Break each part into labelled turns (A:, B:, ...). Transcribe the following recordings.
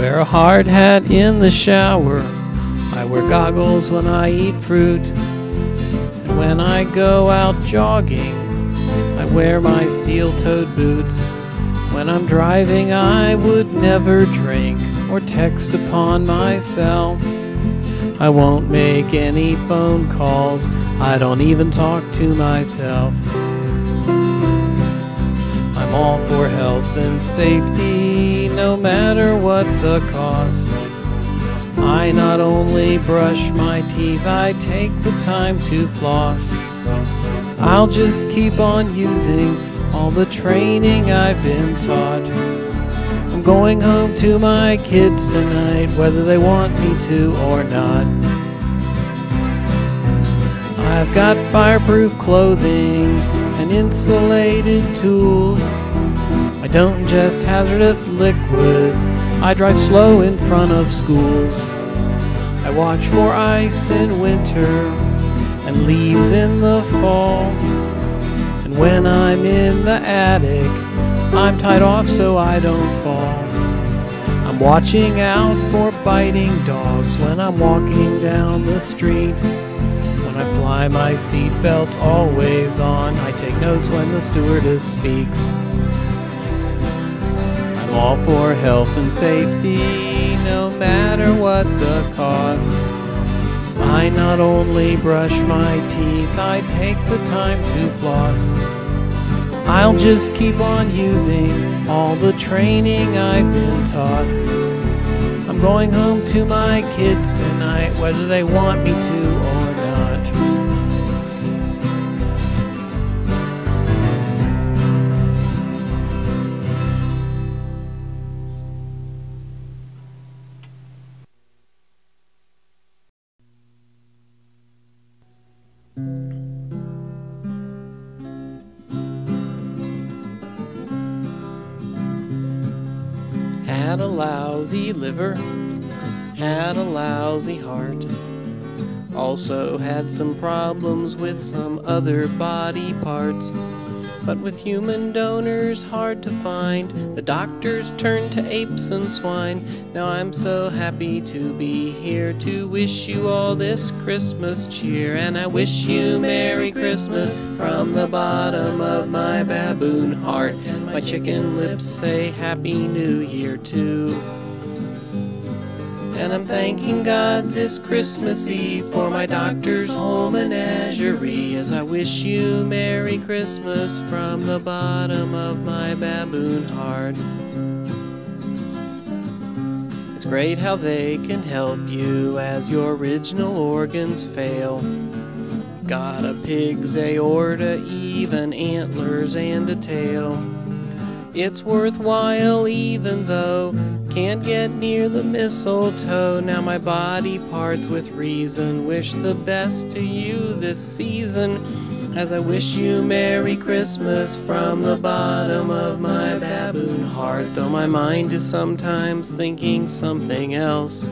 A: wear a hard hat in the shower. I wear goggles when I eat fruit. And when I go out jogging, I wear my steel toed boots. When I'm driving, I would never drink or text upon myself. I won't make any phone calls. I don't even talk to myself. I'm all for health and safety, no matter what the cost. I not only brush my teeth, I take the time to floss. I'll just keep on using all the training I've been taught. I'm going home to my kids tonight, whether they want me to or not. I've got fireproof clothing and insulated tools. I don't ingest hazardous liquids. I drive slow in front of schools. I watch for ice in winter and leaves in the fall. And when I'm in the attic, I'm tied off so I don't fall. I'm watching out for biting dogs when I'm walking down the street. I fly, my seatbelt's always on. I take notes when the stewardess speaks. I'm all for health and safety, no matter what the cost. I not only brush my teeth, I take the time to floss. I'll just keep on using all the training I've been taught. I'm going home to my kids tonight, whether they want me to or Had a lousy liver, had a lousy heart. Also had some problems with some other body parts. But with human donors hard to find, the doctors turned to apes and swine. Now I'm so happy to be here to wish you all this Christmas cheer. And I wish you Merry Christmas from the bottom of my baboon heart. My chicken lips say Happy New Year too. And I'm thanking God this Christmas Eve for my doctor's whole menagerie as I wish you Merry Christmas from the bottom of my baboon heart. It's great how they can help you as your original organs fail. Got a pig's aorta, even antlers and a tail. It's worthwhile even though can't get near the mistletoe. Now my body parts with reason. Wish the best to you this season. As I wish you Merry Christmas from the bottom of my baboon heart. Though my mind is sometimes thinking something else.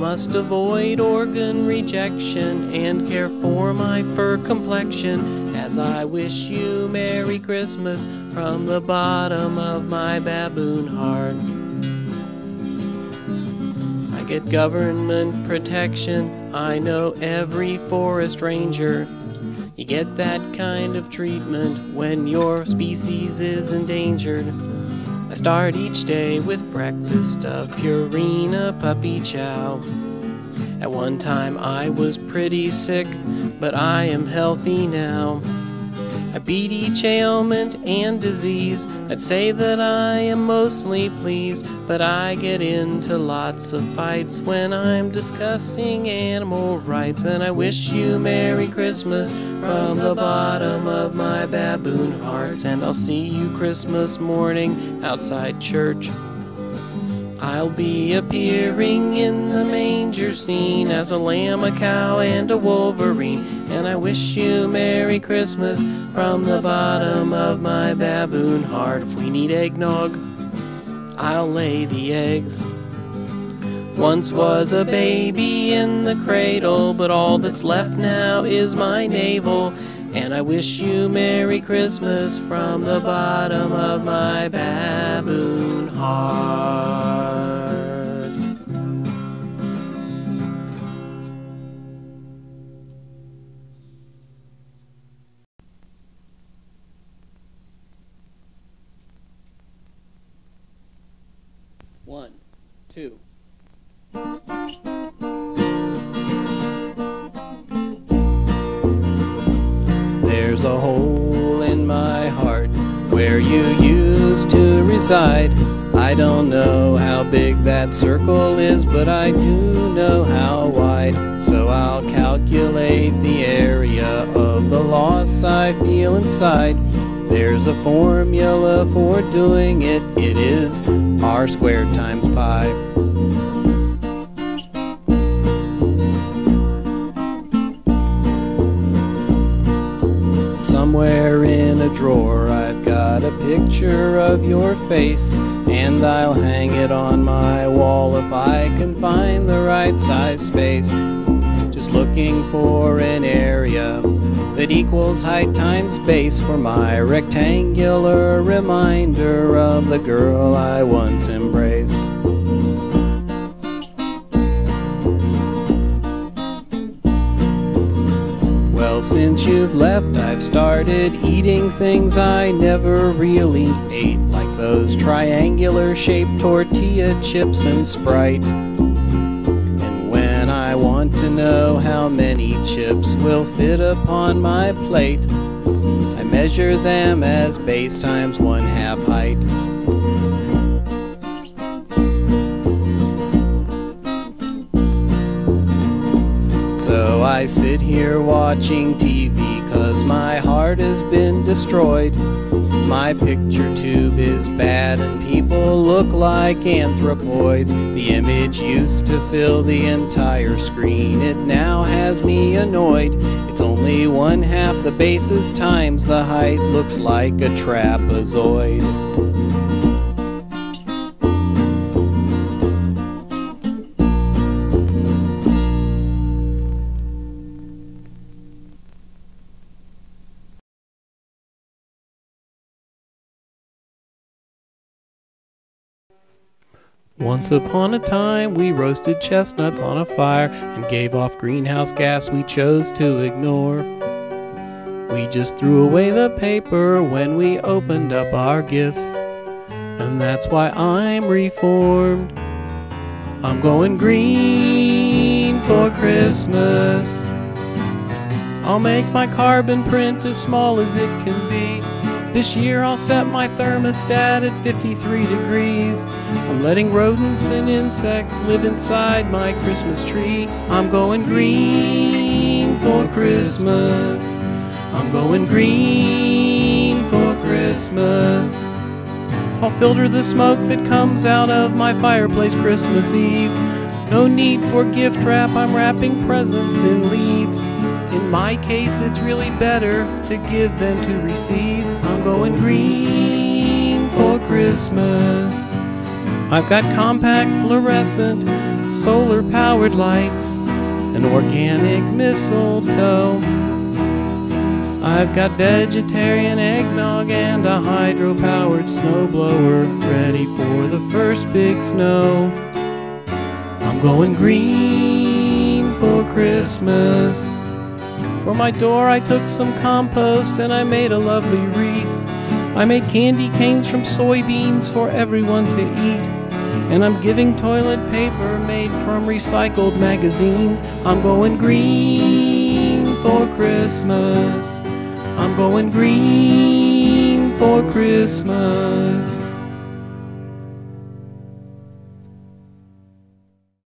A: Must avoid organ rejection and care for my fur complexion as I wish you Merry Christmas from the bottom of my baboon heart. I get government protection, I know every forest ranger. You get that kind of treatment when your species is endangered. I start each day with breakfast of Purina puppy chow. At one time I was pretty sick, but I am healthy now. I beat each ailment and disease. I'd say that I am mostly pleased, but I get into lots of fights when I'm discussing animal rights. And I wish you Merry Christmas from the bottom of my baboon heart. And I'll see you Christmas morning outside church. I'll be appearing in the manger scene as a lamb, a cow, and a wolverine. And I wish you Merry Christmas from the bottom of my baboon heart. If we need eggnog, I'll lay the eggs. Once was a baby in the cradle, but all that's left now is my navel. And I wish you Merry Christmas from the bottom of my baboon heart. One, two. Where you used to reside. I don't know how big that circle is, but I do know how wide. So I'll calculate the area of the loss I feel inside. There's a formula for doing it. It is r squared times pi. Somewhere in a drawer a picture of your face And I'll hang it on my wall if I can find the right size space. Just looking for an area that equals height times base For my rectangular reminder of the girl I once embraced Well, since you've left, I've started eating things I never really ate, like those triangular shaped tortilla chips and Sprite. And when I want to know how many chips will fit upon my plate, I measure them as base times one half height. So I sit here watching TV cause my heart has been destroyed. My picture tube is bad and people look like anthropoids. The image used to fill the entire screen, it now has me annoyed. It's only one half the bases times the height, looks like a trapezoid. Once upon a time, we roasted chestnuts on a fire and gave off greenhouse gas we chose to ignore. We just threw away the paper when we opened up our gifts, and that's why I'm reformed. I'm going green for Christmas. I'll make my carbon print as small as it can be. This year I'll set my thermostat at 53 degrees. I'm letting rodents and insects live inside my Christmas tree. I'm going green for Christmas. I'm going green for Christmas. I'll filter the smoke that comes out of my fireplace Christmas Eve. No need for gift wrap, I'm wrapping presents in leaves. In my case, it's really better to give than to receive. I'm going green for Christmas. I've got compact fluorescent solar powered lights, an organic mistletoe. I've got vegetarian eggnog and a hydro powered snowblower ready for the first big snow. I'm going green for Christmas. For my door, I took some compost and I made a lovely wreath. I made candy canes from soybeans for everyone to eat. And I'm giving toilet paper made from recycled magazines. I'm going green for Christmas. I'm going green for Christmas.